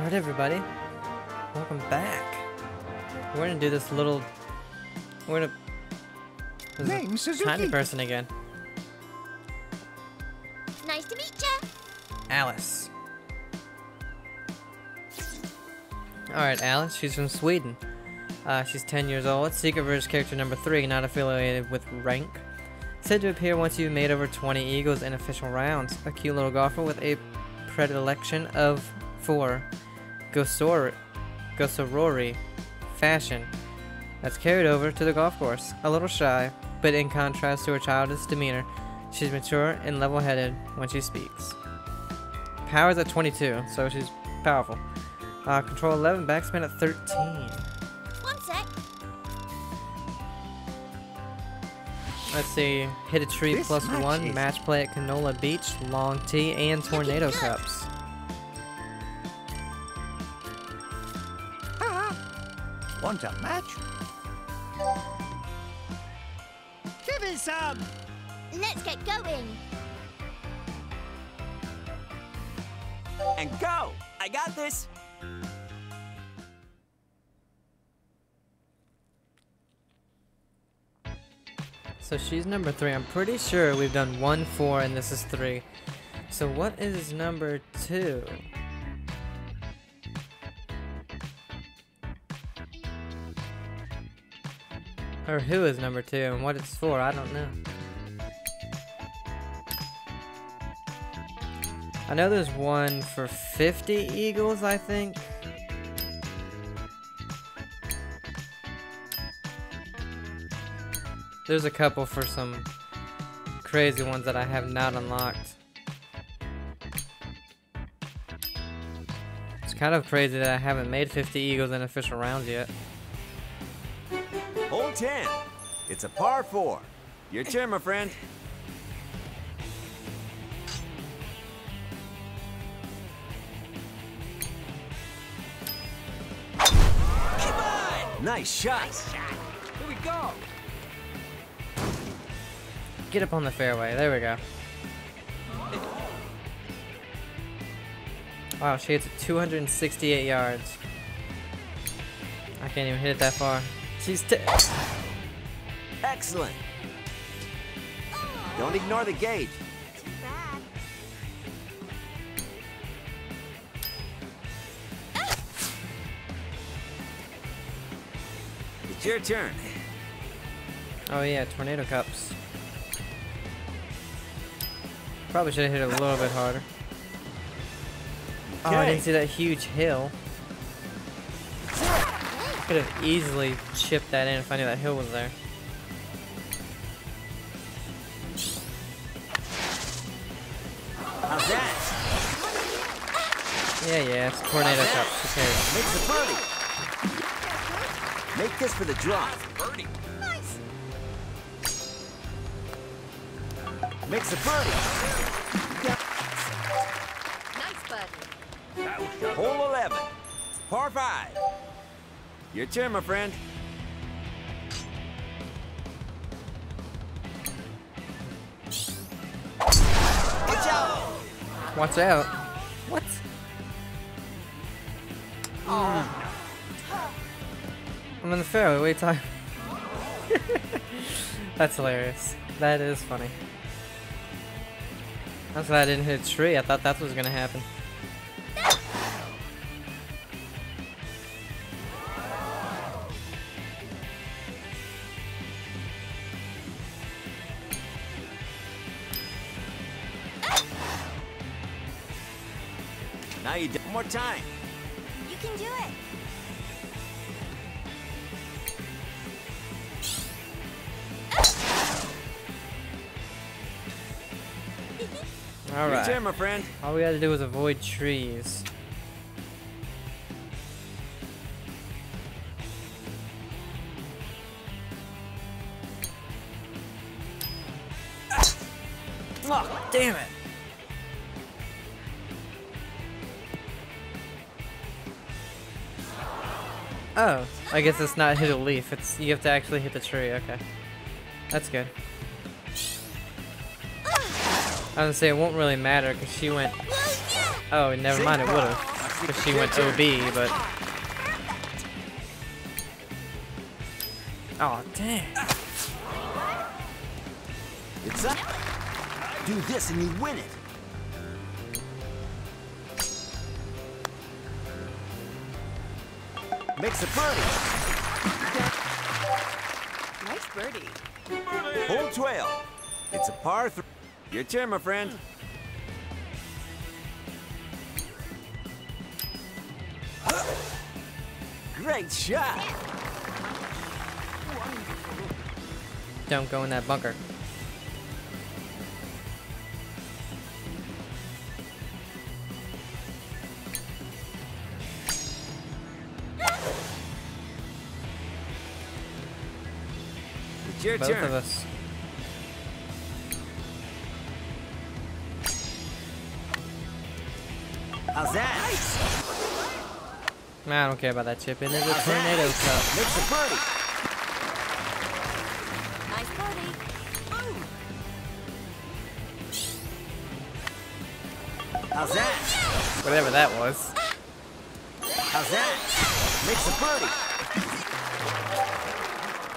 Alright everybody, welcome back. We're gonna do this little, we're gonna, there's a Name Suzuki. tiny person again. Nice to meet ya. Alice. Alright, Alice, she's from Sweden. Uh, she's 10 years old, Secret Versus character number 3, not affiliated with rank. Said to appear once you've made over 20 eagles in official rounds. A cute little golfer with a predilection of for Gosor Gosorori fashion. That's carried over to the golf course. A little shy, but in contrast to her childish demeanor, she's mature and level-headed when she speaks. Power's at 22, so she's powerful. Uh, control 11, backspin at 13. One sec. Let's see, hit a tree This one, is- match play at Canola Beach, long tee, and tornado cups. Want a match? Give me some. Let's get going. and go! I got this! So she's number three. I'm pretty sure we've done one, four, and this is three. So what is number two? Or who is number two and what it's for, I don't know. I know there's one for 50 eagles, I think. There's a couple for some crazy ones that I have not unlocked. It's kind of crazy that I haven't made 50 eagles in official rounds yet. Hole 10. It's a par 4. Your turn, my friend. Come on! Nice shot. Here we go. Get up on the fairway. There we go. Wow, she hits it 268 yards. I can't even hit it that far. She's t Excellent. Don't ignore the gate. It's your turn. Oh yeah, tornado cups. Probably should have hit it a little bit harder. Oh, I didn't see that huge hill. Could have easily chipped that in if I knew that hill was there. Yeah, yeah, tornado cups. Who cares? Makes a birdie. Make this for the drop. Birdie. Nice. Makes a birdie. Nice birdie. Hole 11. Par 5. Your turn, my friend. Watch out! Watch out. I'm in the fairway. You talking? That's hilarious. That is funny. That's why I didn't hit a tree. I thought that's what was gonna happen. Now you do one more time. Right. turn, my friend. All we had to do was avoid trees. Oh, damn it. Oh, I guess it's not hit a leaf. It's you have to actually hit the tree. Okay, that's good. I was gonna say it won't really matter because she went. Well, yeah. Oh, never mind. It would have. have. Because she went OB, but. Oh, dang. It's up. Do this and you win it. Makes a birdie. Nice birdie. Hole 12. It's a par three. Your turn, my friend. Great shot. Don't go in that bunker. It's your Both turn. of us. Man, I don't care about that chip in. It's a tornado cup. Makes a birdie. Nice birdie. How's that? Whatever that was. How's that? Makes a birdie.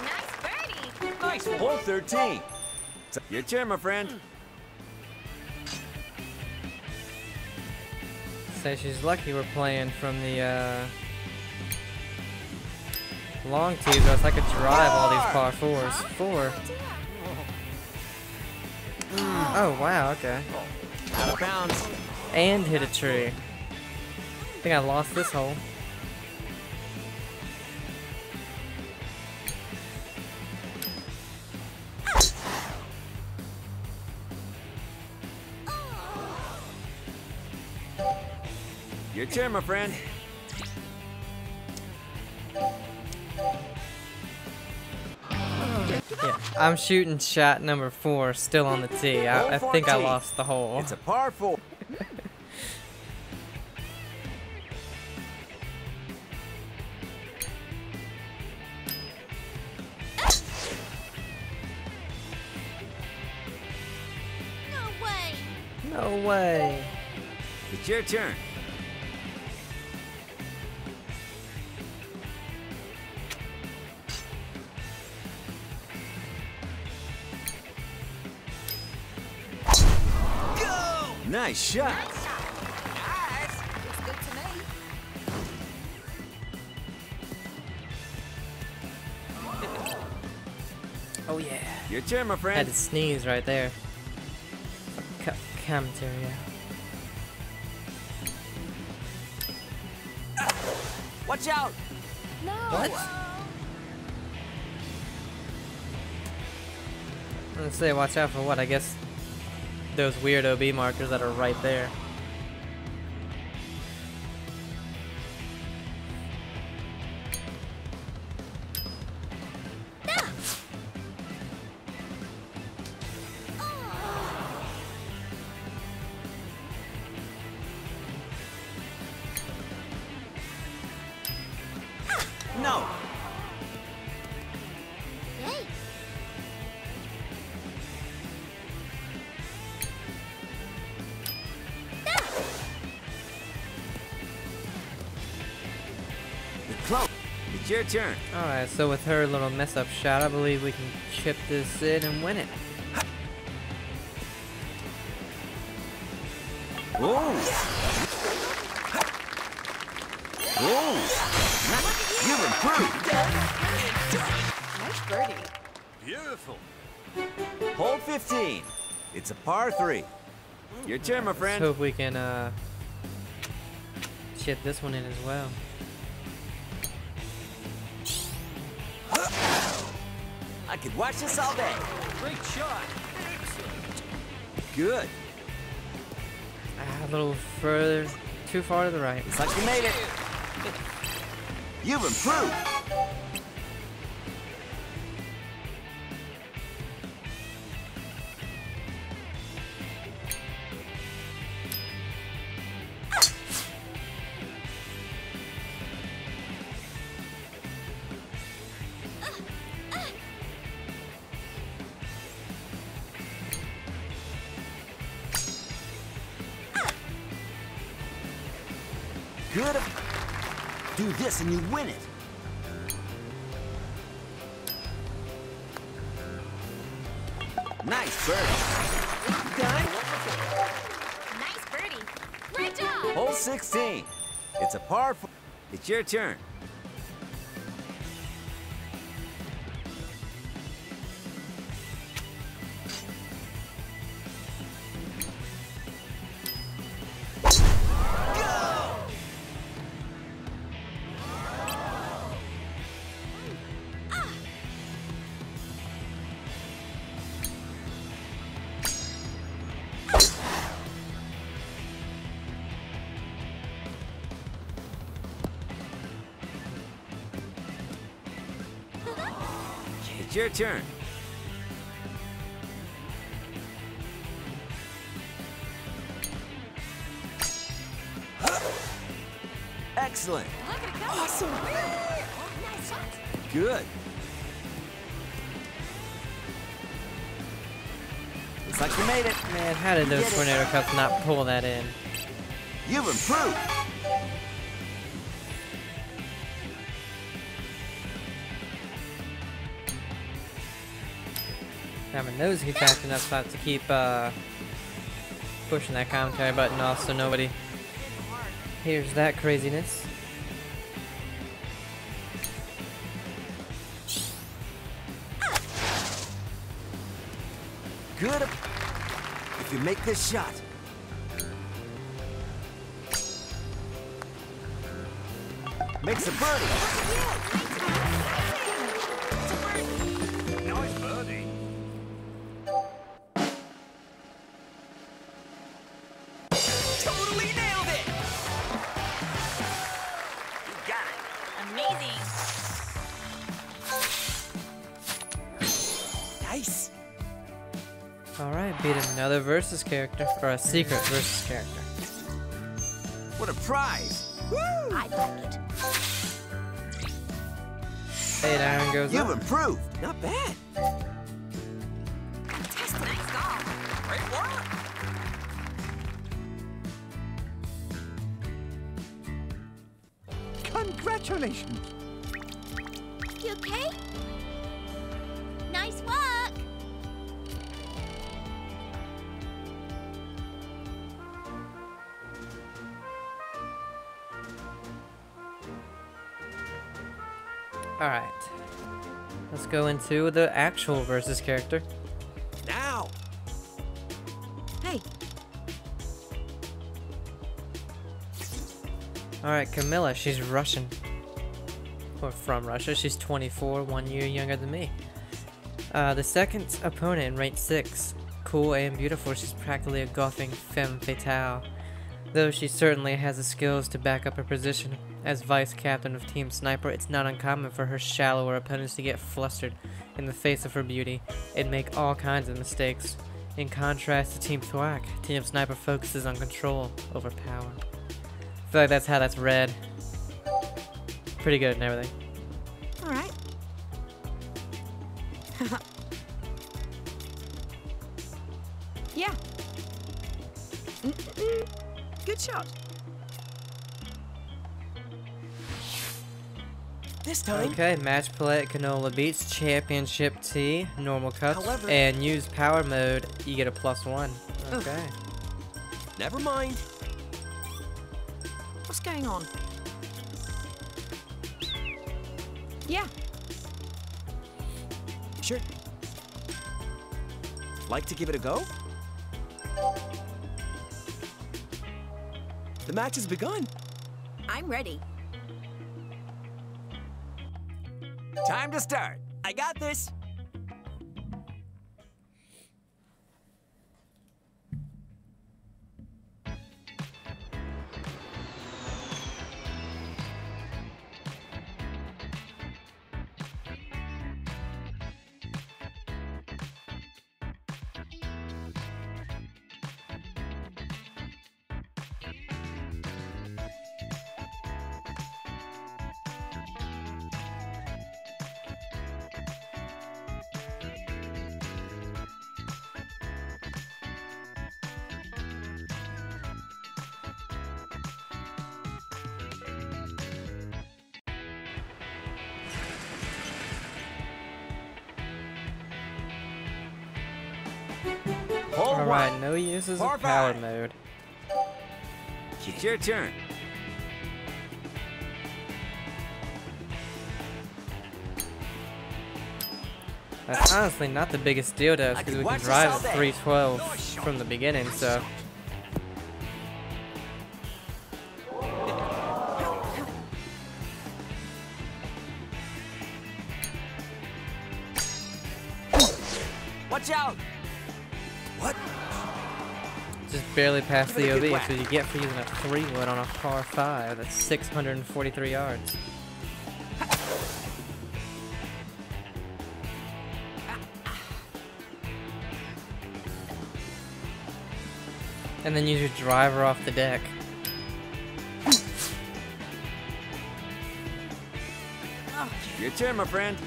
Nice birdie. Nice. Hole 13. It's your turn, my friend. Say she's lucky we're playing from the uh, long else I could drive all these par fours. Four. Oh wow, okay. Out of bounds. And hit a tree. I think I lost this hole. Your turn, my friend. I'm shooting shot number four, still on the tee. I, I think I lost the hole. It's a par four. No way. No way. It's your turn. Go! Nice shot. Nice. Looks good to me. Oh yeah. Your turn, my friend. Had friend. to sneeze right there. Cut commentary. yeah. Watch out. No. What? Let's say watch out for what? I guess those weird OB markers that are right there. Your turn. Alright, so with her little mess up shot, I believe we can chip this in and win it. Ooh. Ooh. You've improved. Nice birdie. Beautiful. Hole 15. It's a par three. Your turn, my Let's friend. hope we can uh, chip this one in as well. Could watch this all day. Great shot. Good. Ah, a little further, too far to the right. It's like you made it. You've improved. Do this and you win it. Nice birdie. Done. Nice birdie. Great job. Hole 16. It's a par four. It's your turn. It's your turn. Excellent. Look at it go. Awesome. Nice. Good. Looks like you made it. Man, how did those tornado cups not pull that in? You've improved. Having those he's acting up spot to keep uh, pushing that commentary button off so nobody hears that craziness. Good. If you make this shot. Makes a birdie. Another versus character, for a secret versus character. What a prize. I like it. Eight iron goes You've up. improved. Not bad. Fantastic. Nice golf. Great work. Congratulations. You okay? Go into the actual versus character. Now. Hey, Alright, Kamilla, she's Russian. Or from Russia. She's 24, one year younger than me. Uh, the second opponent, in rank 6. Cool and beautiful, she's practically a golfing femme fatale. Though she certainly has the skills to back up her position. As vice captain of Team Sniper, it's not uncommon for her shallower opponents to get flustered in the face of her beauty and make all kinds of mistakes. In contrast to Team Thwack, Team Sniper focuses on control over power. I feel like that's how that's read. Pretty good and everything. This time. Okay, match play at Canola Beach, Championship T, normal cuts, However- and use power mode, you get a plus one. Okay. Never mind. What's going on? Yeah. Sure. Like to give it a go? The match has begun. I'm ready. Time to start. I got this. Alright, no uses of power mode. It's your turn. That's honestly not the biggest deal though, because we can drive all at 312 from the beginning, so. Barely past the OB, whack. so you get for using a 3 wood on a par 5. That's 643 yards. And then use your driver off the deck. Your turn, my friend.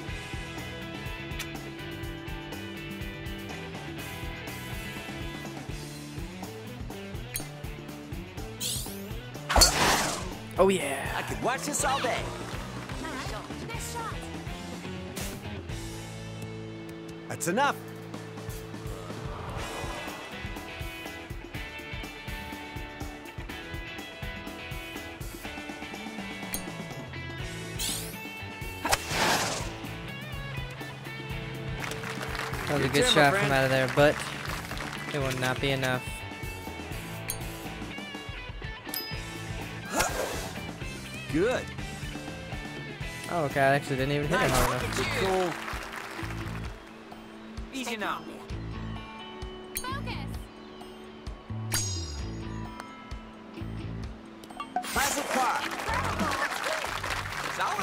Oh yeah! I could watch this all day. Nice shot. Nice shot. That's enough. That was a good shot from out of there, but it will not be enough. Good. Oh, okay, I actually didn't even hit it hard enough. Good goal. Easy now. Focus. Classic car.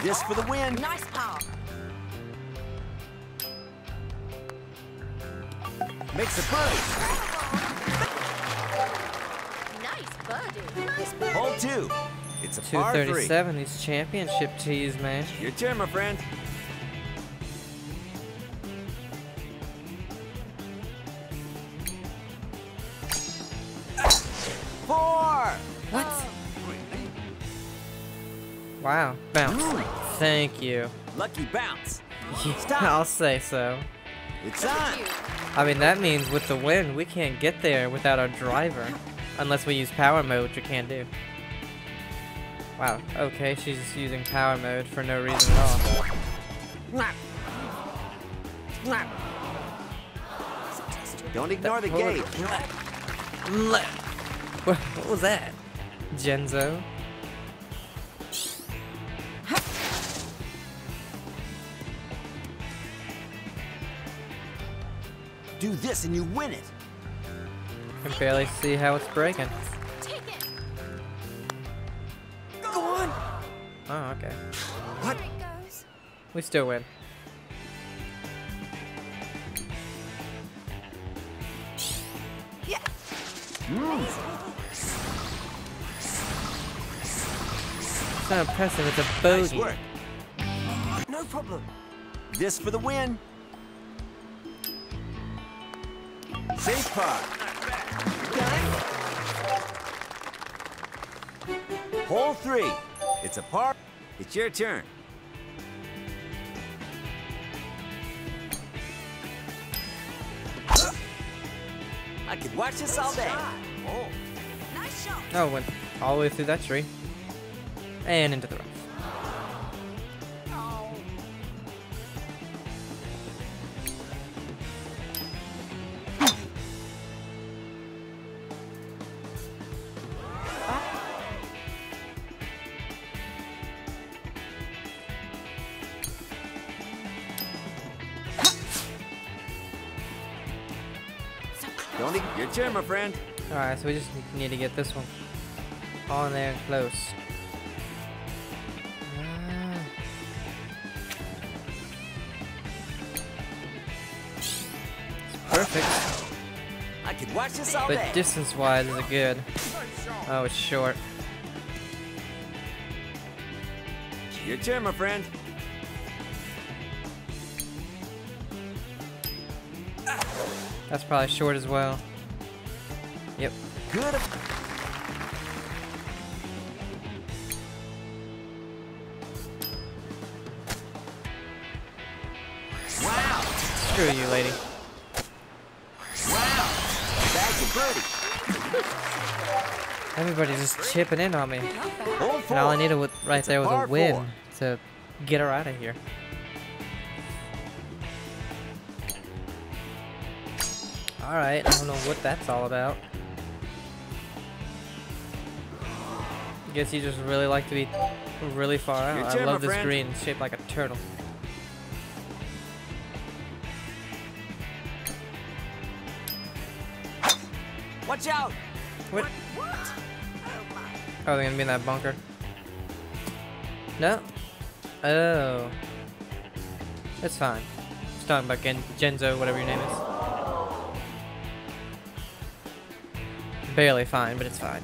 This for the win. Nice power. Makes a birdie. Nice birdie. Nice birdie. Hole two. It's a 237, these championship tees, man. Your turn, my friend. Four. What? Wow, bounce. Thank you. Lucky bounce. Yeah, I'll say so. It's on. I mean, that means with the wind, we can't get there without our driver. Unless we use power mode, which we can't do. Wow, okay, she's just using power mode for no reason at all. Don't ignore the gate. What, what was that? Genzo? Do this and you win it. Can barely see how it's breaking. Okay. What? There it goes. We still win. It's not impressive, it's a Nice bogey. work. No problem. This for the win. Safe par. Hole three. It's a par. It's your turn. I could watch this all day. Oh. Nice. Oh, went all the way through that tree. And into the rough. E- your turn, my friend. Alright, so we just need to get this one on there close. Ah. Perfect, I could watch this all but day. distance-wise, is it good? Oh, it's short. Your turn, my friend. That's probably short as well. Yep. Good. Wow. Screw you, lady. Wow. Everybody's just chipping in on me. And all I needed was, right there was a win to get her out of here. Alright, I don't know what that's all about. Guess you just really like to be really far out. turn, I love this friend. green, shaped like a turtle. Watch out. What? What? My. Oh, they're gonna be in that bunker. No. Oh. It's fine. Just talking about Gen Genzo, whatever your name is. Barely fine, but it's fine.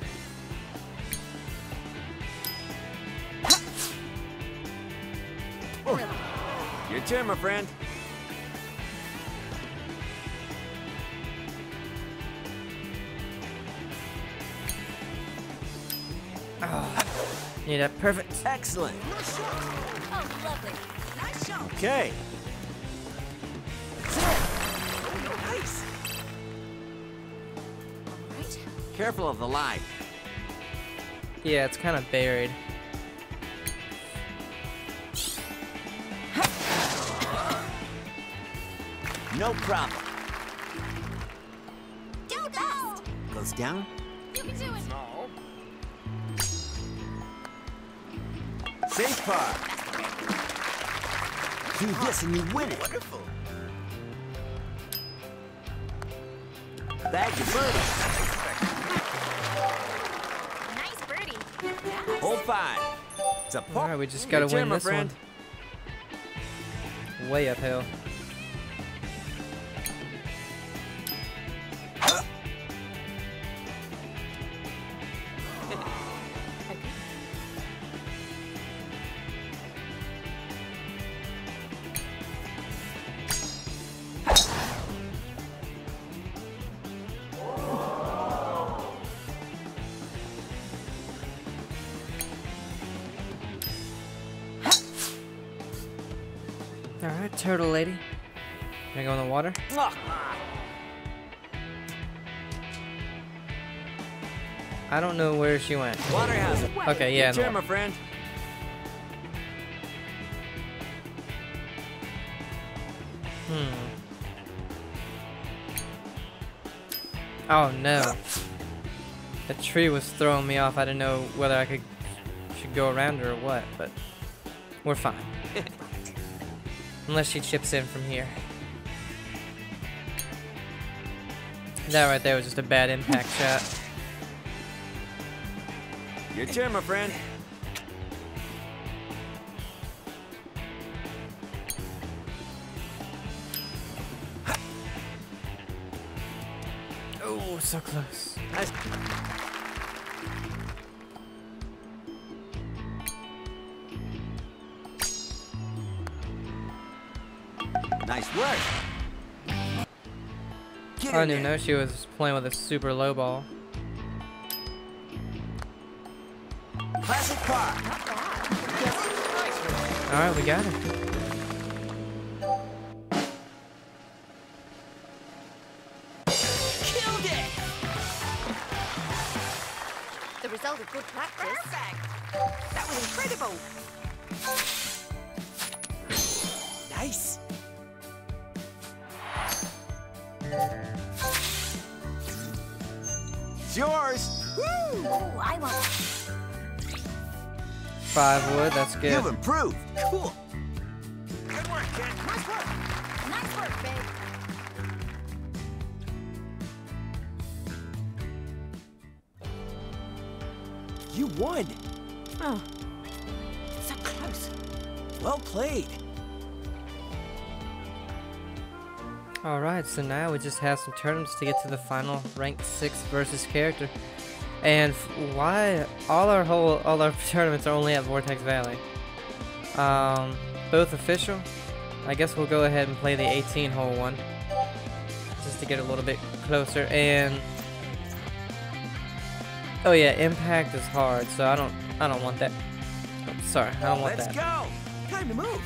Your turn, my friend. Ah, need that perfect. Excellent. Oh, lovely. Nice shot. Okay. Careful of the line. Yeah, it's kind of buried. No problem. Go best. Goes down. You can do it. Safe par. Do this and you win it. Wonderful. Bag your birdie. Five. It's a par. Alright, we just gotta win this friend. one. Way uphill. I don't know where she went. Water has it. Okay, yeah. The my friend. Hmm. Oh no. The tree was throwing me off. I didn't know whether I could should go around her or what, but we're fine. Unless she chips in from here. That right there was just a bad impact shot. Your turn, my friend. Oh, so close. Nice. Nice work. Get I didn't there. know she was playing with a super low ball. Alright, we got it. Killed it. The result of good practice. Perfect. That was incredible. Nice. It's yours. Oh, I want. Five wood, that's good. You've improved. Cool. Good work, kid. Nice work. Nice work, babe. You won. Oh. So close. Well played. Alright, so now we just have some tournaments to get to the final ranked 6 versus character. And f- why all our whole all our tournaments are only at Vortex Valley. Um both official. I guess we'll go ahead and play the 18 hole one. Just to get a little bit closer and Oh yeah, impact is hard, so I don't I don't want that. Oh, sorry, I don't want Let's that. go. Time to move.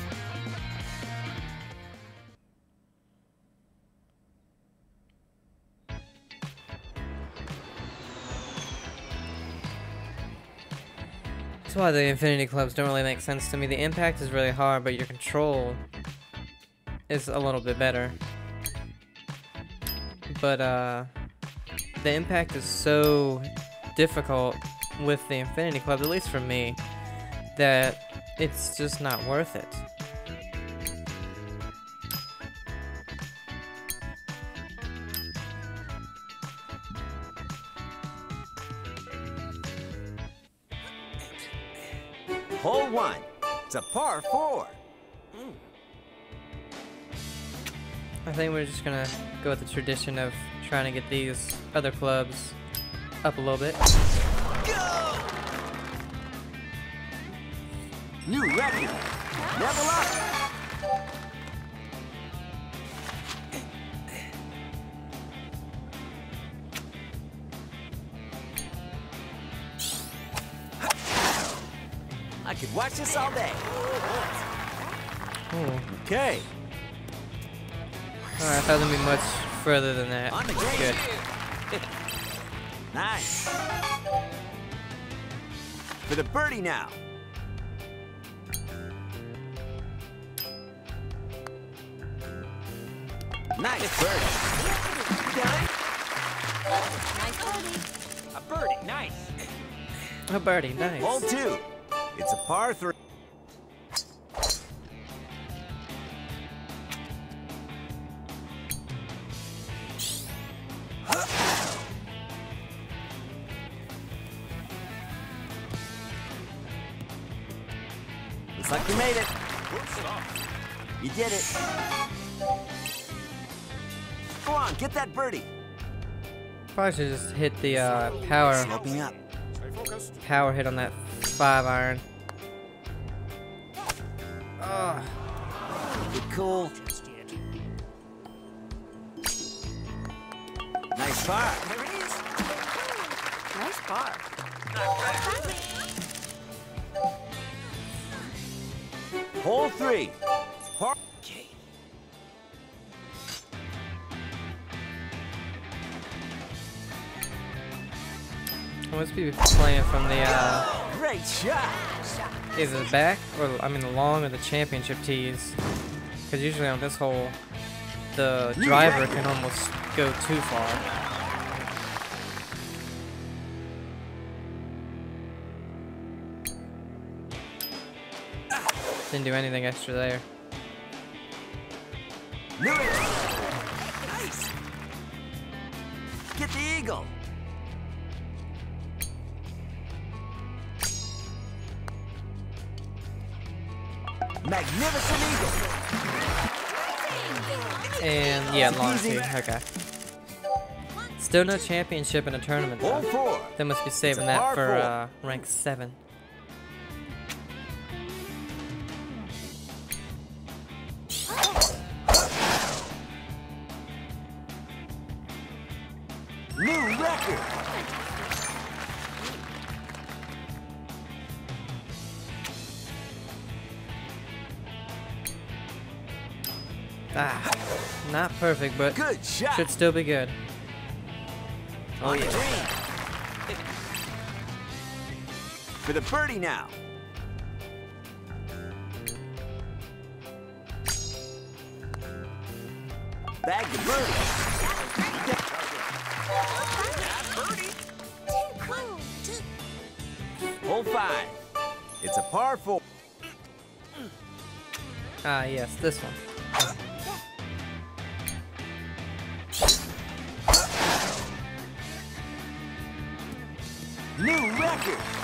That's why the Infinity Clubs don't really make sense to me. The impact is really hard, but your control is a little bit better. But uh, the impact is so difficult with the Infinity Club, at least for me, that it's just not worth it. It's a par four. I think we're just gonna go with the tradition of trying to get these other clubs up a little bit. New record. Level up. I could watch this all day. Ooh. Okay. Alright, I thought it'd be much further than that. On the green. Good. Nice. For the birdie now. Nice birdie. Nice birdie. A birdie. Nice. Oh, birdie, nice. Hole two. It's a par three. Looks like you made it. You did it. Go on, get that birdie. Probably should just hit the uh, power Sloping up. power hit on that five iron. Oh, Get cool. Nice par. There it is. Nice bar. Hole three. Par. Okay. I must be playing from the uh, Great shot. either the back or I mean the long or the championship tees. Because usually on this hole, the driver can almost go too far. Didn't do anything extra there. Nice. Get the eagle. Magnificent Eagle. And yeah, long two. Okay. Still no championship in a tournament though. They must be saving that for uh, rank 7. Perfect, but Good shot. should still be good. Oh On yeah. For the birdie now. Bag the birdie. Hole five. It's a par four. Ah yes, this one. New record.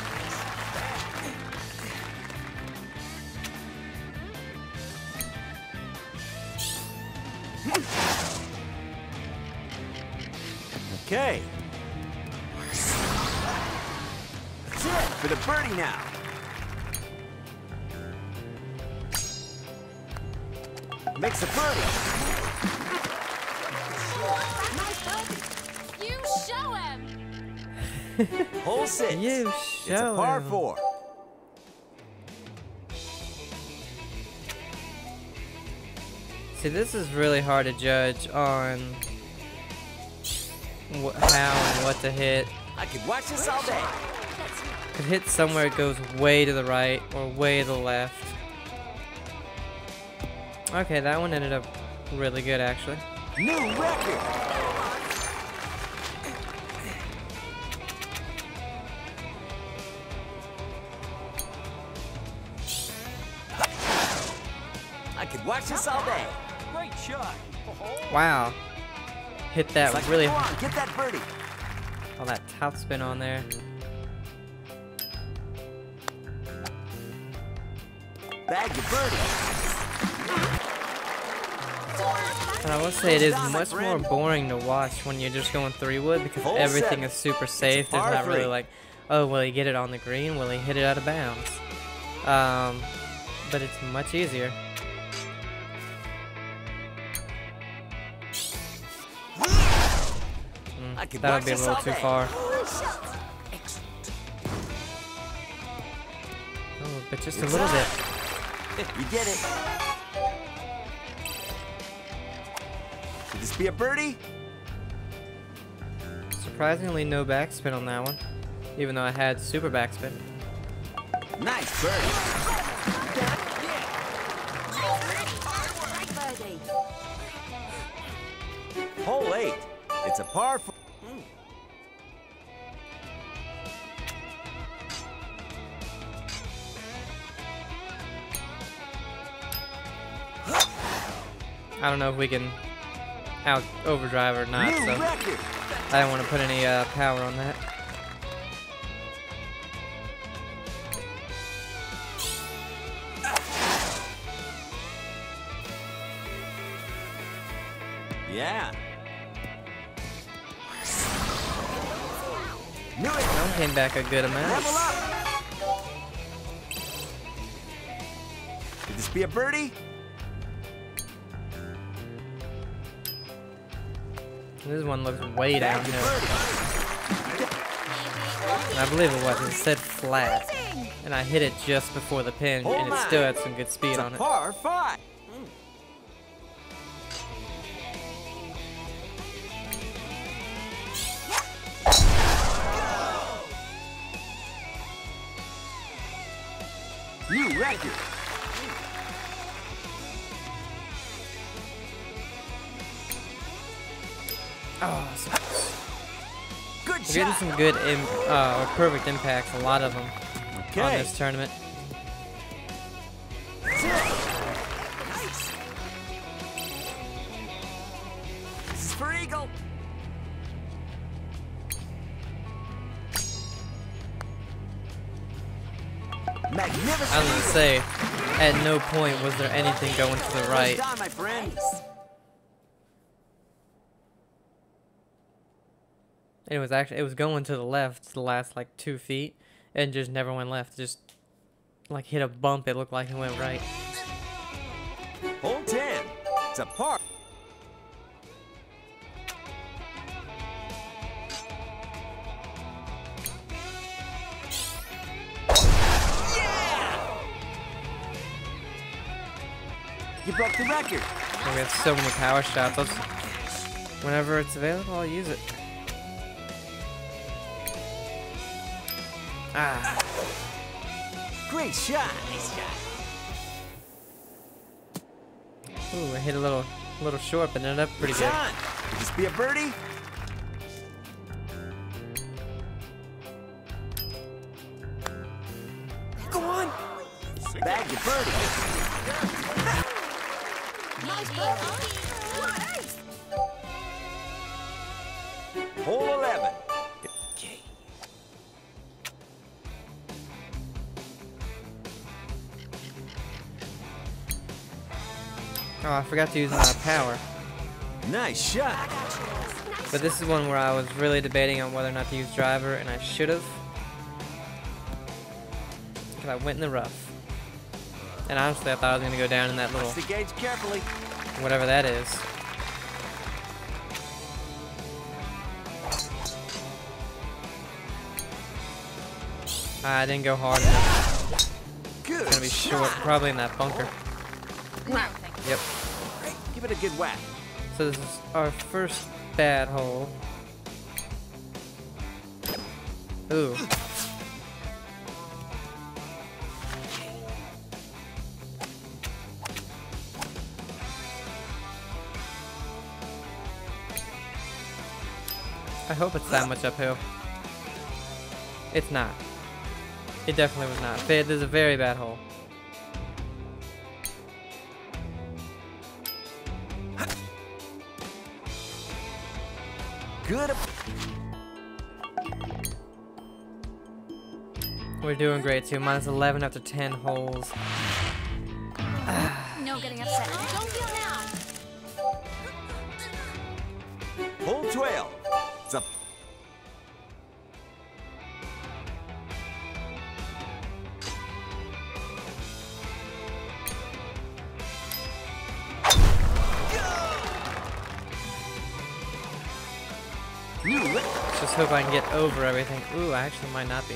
Six. You It's a show par him. four. See, this is really hard to judge on wh- how and what to hit. I could watch this all day. Could hit somewhere it goes way to the right or way to the left. Okay, that one ended up really good actually. New record. Wow. Hit that like, really on, get that birdie. all that top spin on there. Bag your birdie. And I will say it is Well done, my much more boring to watch when you're just going three wood because everything is super safe. There's not really like, oh, will he get it on the green? Will he hit it out of bounds? Um, but it's much easier. Could that would be a little too far. Oh, but just a little bit. You get it. Could this be a birdie? Surprisingly, no backspin on that one, even though I had super backspin. Nice birdie. Birdie. Hole eight. It's a par four. I don't know if we can out overdrive or not, so. I don't want to put any uh, power on that. Yeah. Knew it. One came back a good amount. Could this be a birdie? This one looks way downhill. I believe it was. It said flat. And I hit it just before the pin, and it still had some good speed on it. par five. Good, uh, perfect impacts, a lot of them on this tournament. Nice. This is for Eagle. Magnificent. I was gonna say, at no point was there anything going to the right. Well done, my friend. And it was actually, it was going to the left the last like two feet, and just never went left. Just like hit a bump, it looked like it went right. Hole 10. It's a par. You broke the record. We have so many power shots. Whenever it's available, I'll use it. Ah, Great shot. Nice shot. ooh, I hit a little, little short, but ended up pretty It's good. on. Could this be a birdie? Go on. Bag your birdie. Nice birdie. Hole 11. Oh, I forgot to use my power. Nice shot. But this is one where I was really debating on whether or not to use driver, and I should have. Because I went in the rough. And honestly, I thought I was going to go down in that little, the gauge carefully. whatever that is. Ah, I didn't go hard enough. Good. It's going to be short, probably in that bunker. No. Yep. Give it a good whack. So this is our first bad hole. Ooh. I hope it's that much uphill. It's not. It definitely was not. There's a very bad hole. We're doing great too. Minus 11 after 10 holes. No getting upset. Don't feel now. Hole 12. It's a New re- Just hope I can get over everything. Ooh, I actually might not be.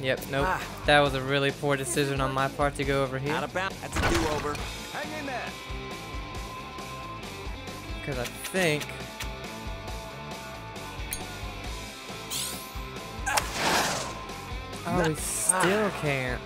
Yep, nope. Ah. That was a really poor decision on my part to go over here. out of bounds. That's a do-over. Hang in there. Because I think... Oh, we still can't.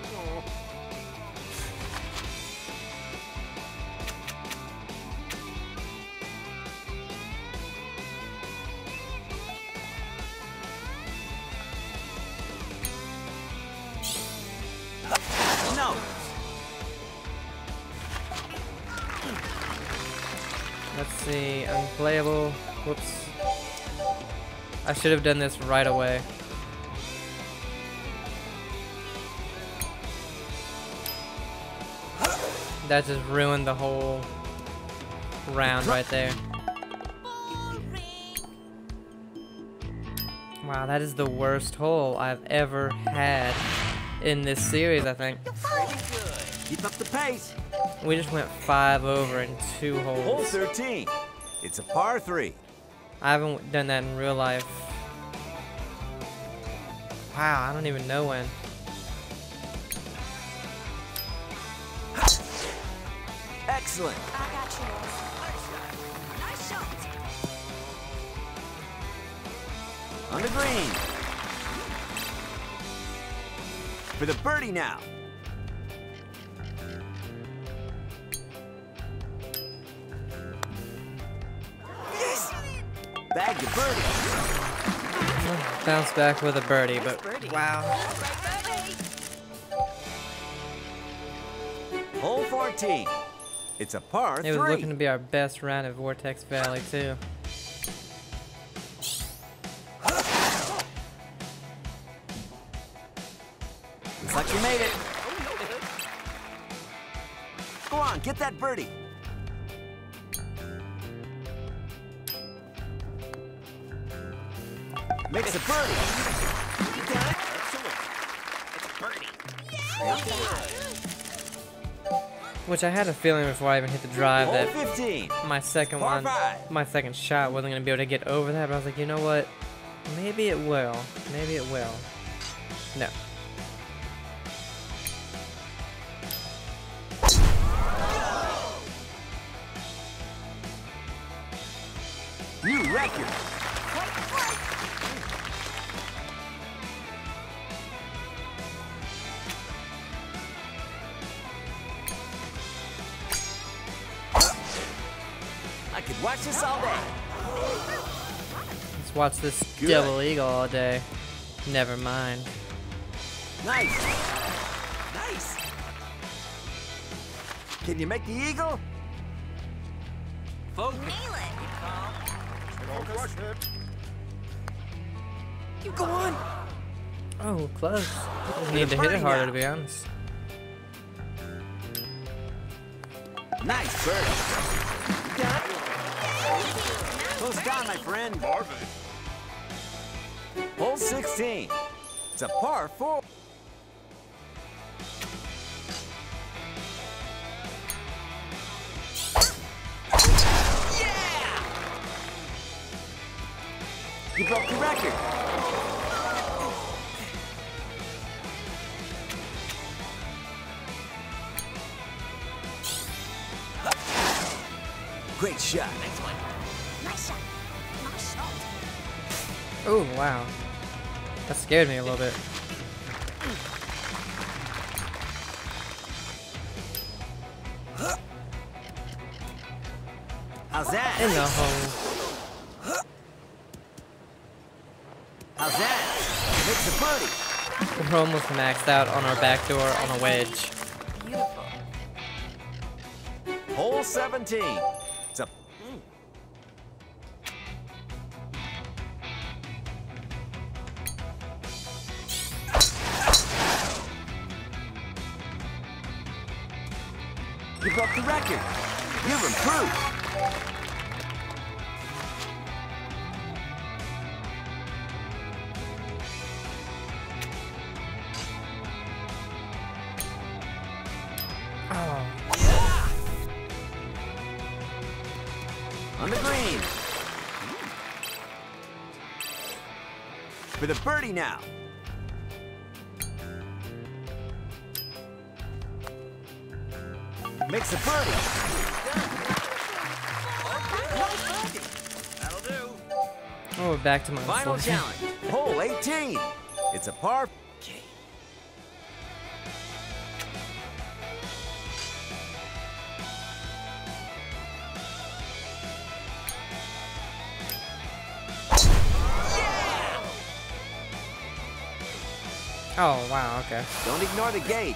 Whoops. I should have done this right away. That just ruined the whole round right there. Wow, that is the worst hole I've ever had in this series, I think. Keep up the pace. We just went five over in two holes. Hole 13. It's a par 3. I haven't done that in real life. Wow, I don't even know when. Excellent. I got yours. Nice shot. On the green. For the birdie now. Bag the birdie. Bounce back with a birdie, but wow. Hole 14. It's a par It was 3. looking to be our best round at Vortex Valley, too. Looks like you made it. Go on, get that birdie. Makes a birdie. You got it. Which I had a feeling before I even hit the drive that 15. my second one, my second shot wasn't going to be able to get over that, but I was like, you know what? Maybe it will. Maybe it will. No. Watch this Good. double eagle all day. Never mind. Nice. Nice. Can you make the eagle? Nail it. You go on. Oh, close. Just need to hit it harder, now. to be honest. Nice bird. You got it. Close down, my friend. Marvin. Hole 16. It's a par four. Yeah! You broke the record. Great shot. Nice shot. Nice shot. Oh, wow scared me a little bit. How's that? In the hole. How's that? Party. We're almost maxed out on our back door on a wedge. Beautiful. Hole 17. Makes a birdie. That'll do. Oh, we're back to my Final floor. challenge. Hole 18. It's a par. Oh, wow, okay. Don't ignore the gate.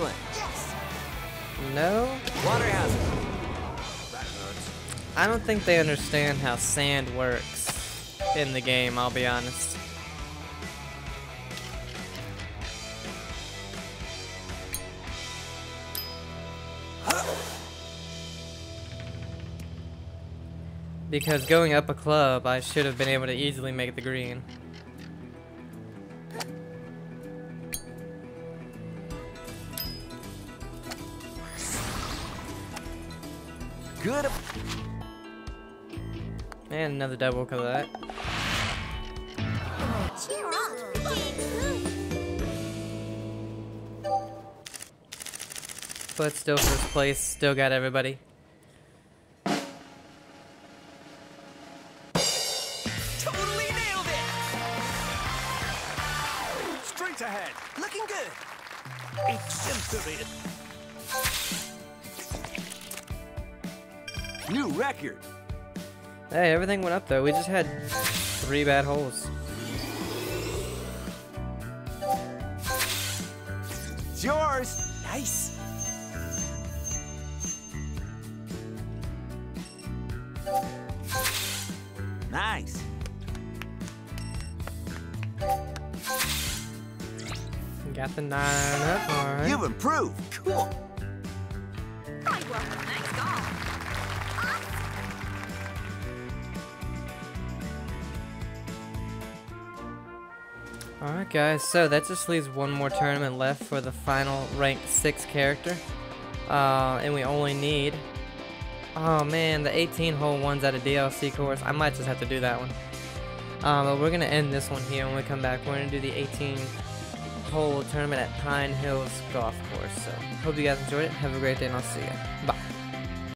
Excellent. No? Water hazard. I don't think they understand how sand works in the game, I'll be honest. Because going up a club, I should have been able to easily make the green. Another double because of that. But still first place, still got everybody. Everything went up though. We just had three bad holes. It's yours. Nice. Nice. Got the nine up, alright. You've improved. Cool. Guys, so that just leaves one more tournament left for the final rank 6 character. Uh, and we only need... Oh man, the 18 hole ones at a DLC course. I might just have to do that one. Um, but we're going to end this one here when we come back. We're going to do the 18 hole tournament at Pine Hills Golf Course. So, hope you guys enjoyed it. Have a great day and I'll see you. Bye.